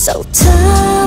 so tough